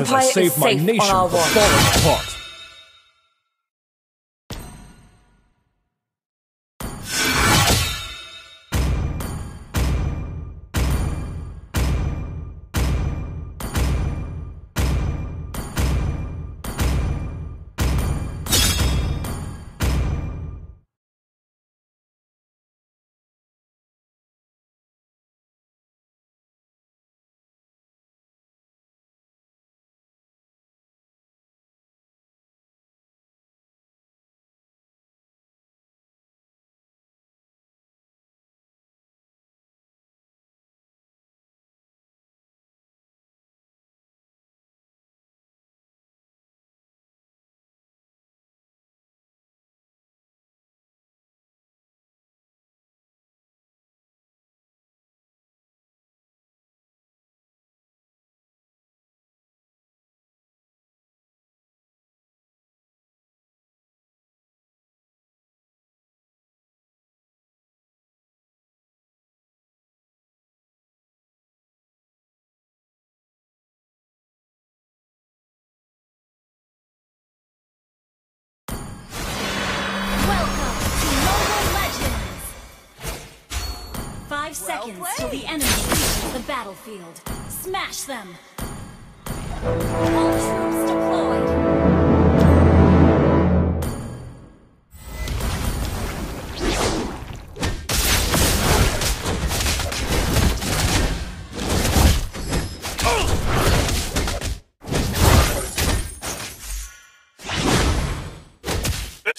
because I saved my nation from falling apart. Five seconds till the enemy reaches the battlefield. Smash them!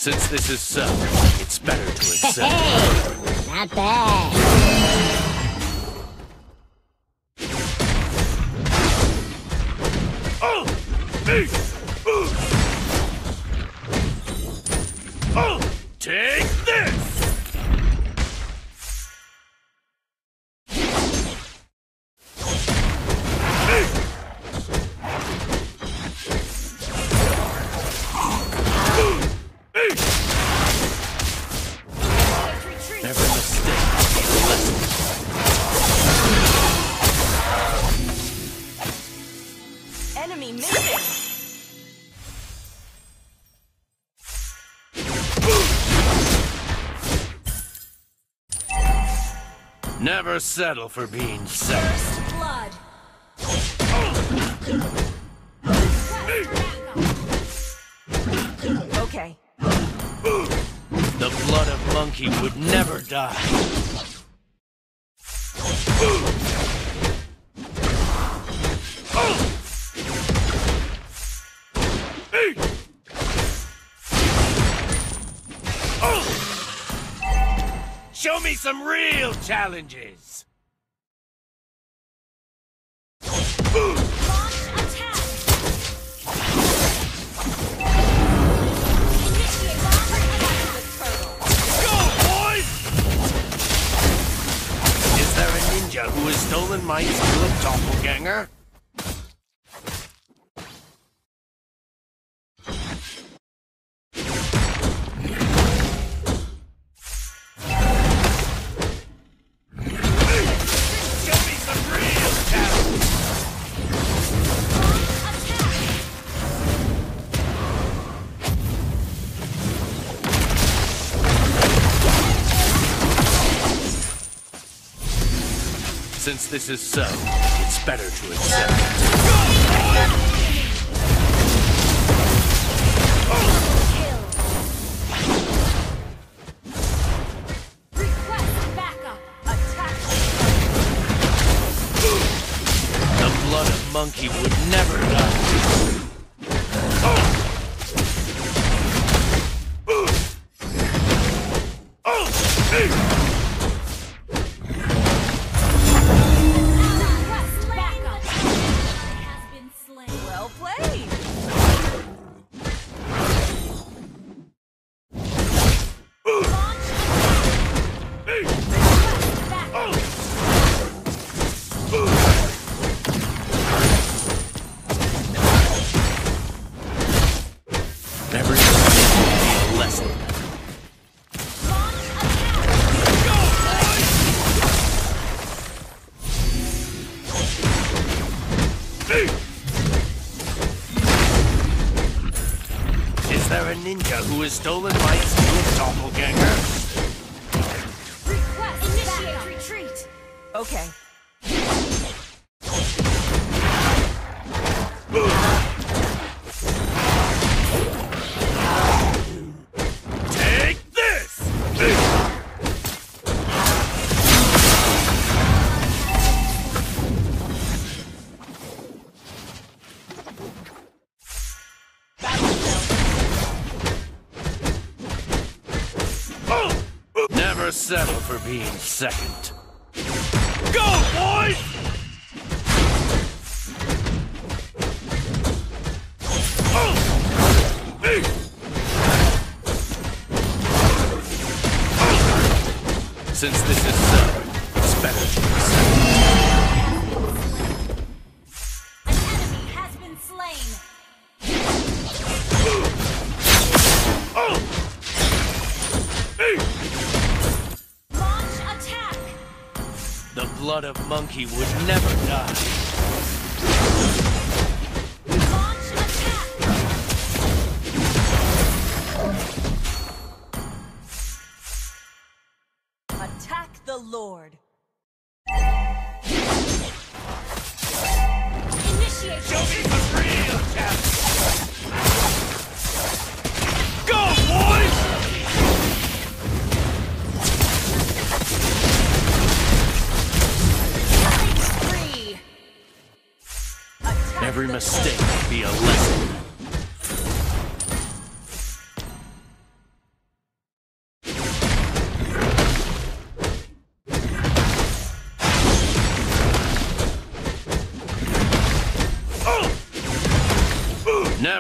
Since this is so, it's better to accept. Hey, not bad. Never settle for being second. Blood! Okay. The blood of monkey would never die. Show me some real challenges. Ninja who has stolen my skilled doppelganger? This is so, it's better to accept. Request backup! Attack! The blood of monkey would never die. advice, you doppelganger? Request initiate retreat. Okay. second. Go, boys! Since this is so, it's better He would never die.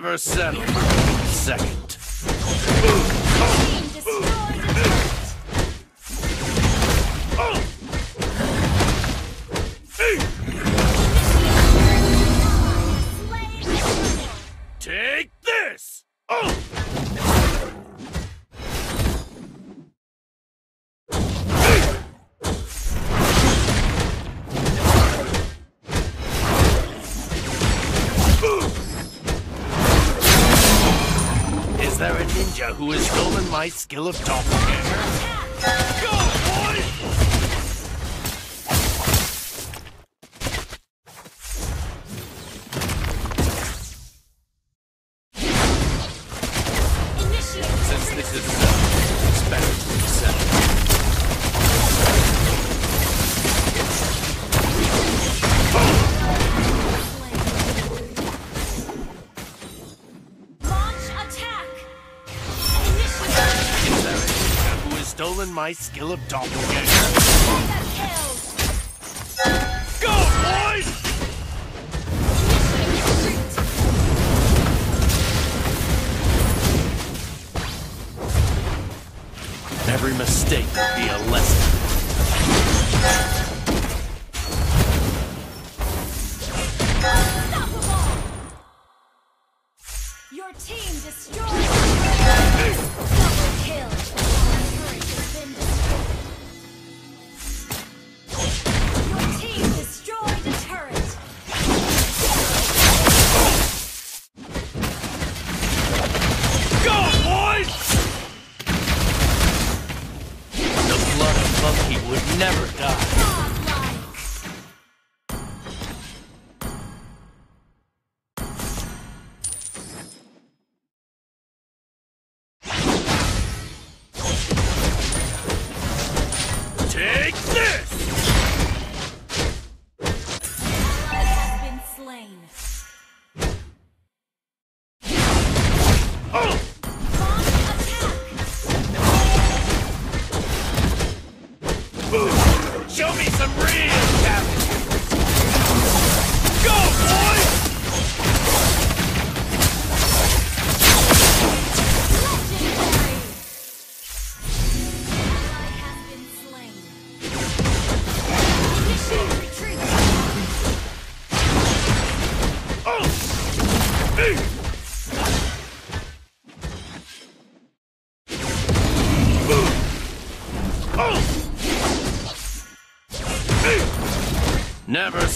never settle. Second. ninja who has stolen my skill of doppelganger. Go! my skill of doppelganger.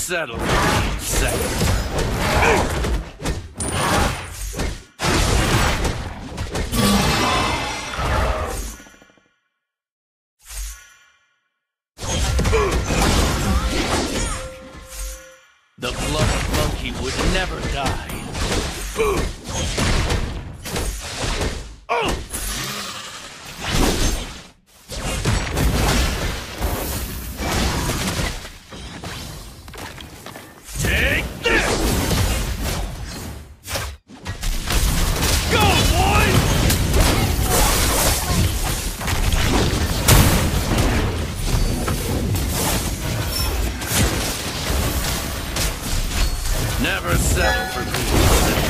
settled. Second. The blood monkey would never die. Never settle for peace.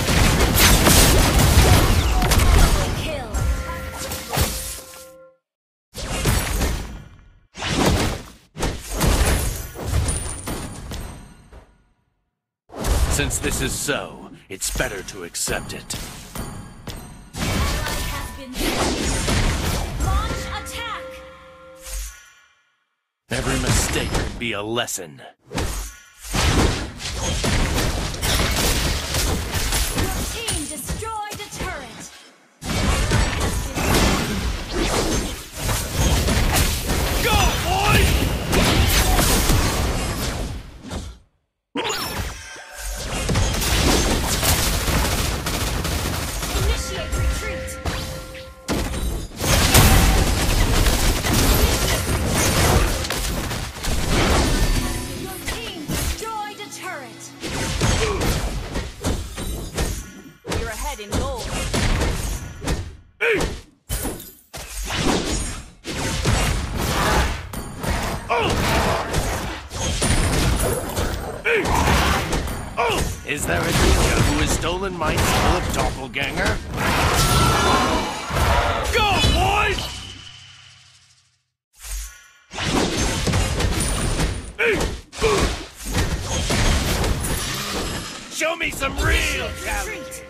Since this is so, it's better to accept it. Every mistake could be a lesson. Is there a ninja who has stolen my skill of doppelganger? Go, boys! Show me some real challenges!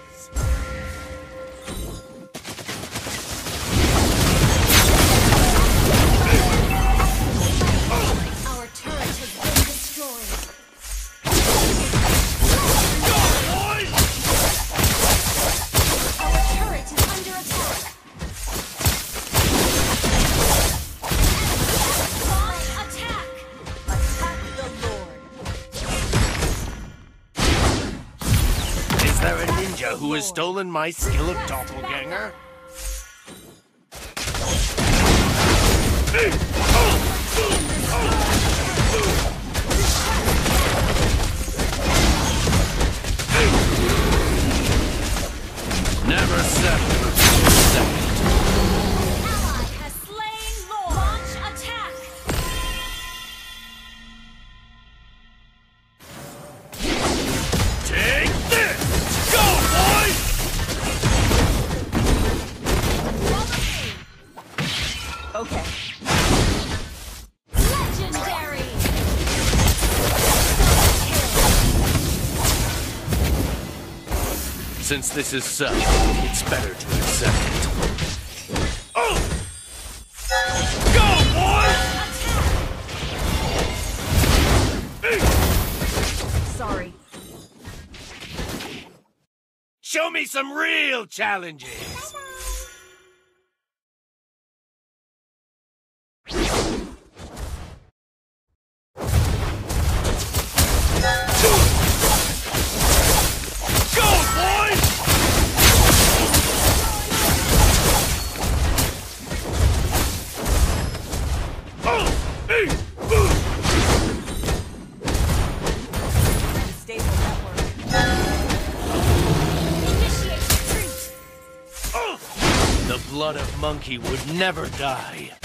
Stolen my skill of doppelganger? Never Since this is so, it's better to accept it. Oh! Go, boys! Sorry. Show me some real challenges! Of monkey would never die.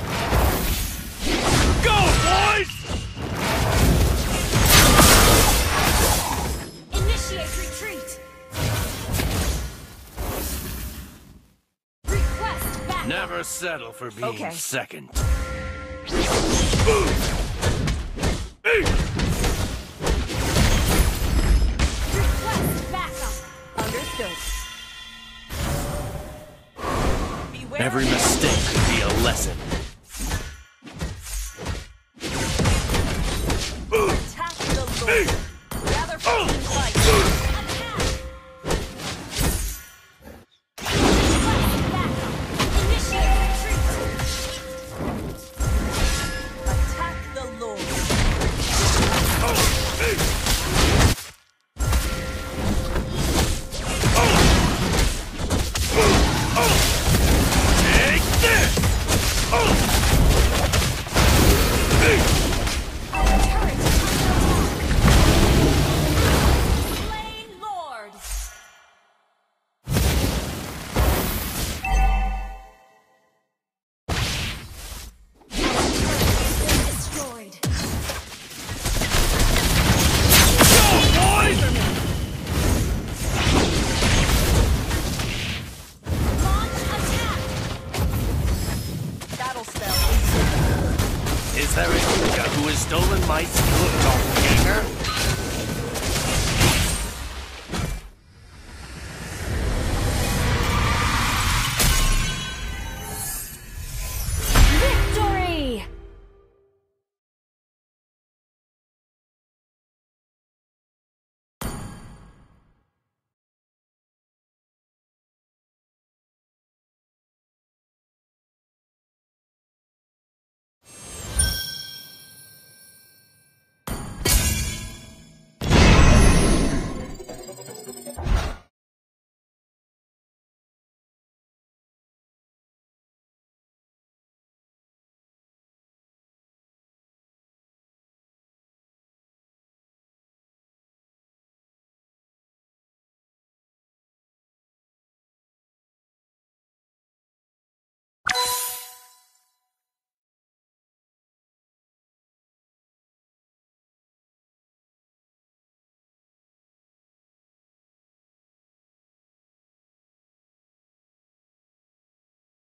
go, boys! Initiate retreat. Request back. Never settle for being okay. second. Request backup. Understood. Beware Every mistake could be a lesson.